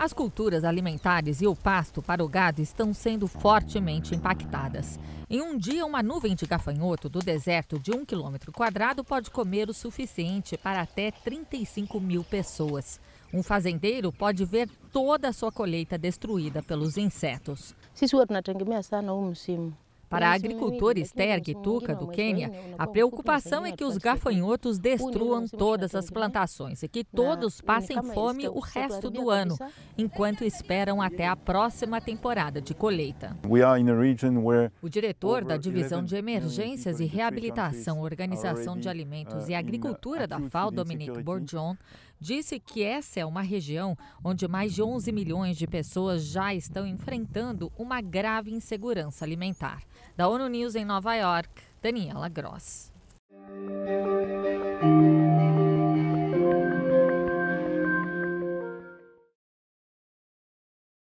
As culturas alimentares e o pasto para o gado estão sendo fortemente impactadas. Em um dia, uma nuvem de gafanhoto do deserto de um quilômetro quadrado pode comer o suficiente para até 35 mil pessoas. Um fazendeiro pode ver toda a sua colheita destruída pelos insetos. Para a agricultora Esther Gituca, do Quênia, a preocupação é que os gafanhotos destruam todas as plantações e que todos passem fome o resto do ano, enquanto esperam até a próxima temporada de colheita. O diretor da Divisão de Emergências e Reabilitação, Organização de Alimentos e Agricultura da FAO, Dominique Bourdion, disse que essa é uma região onde mais de 11 milhões de pessoas já estão enfrentando uma grave insegurança alimentar. Da ONU News em Nova York, Daniela Gross.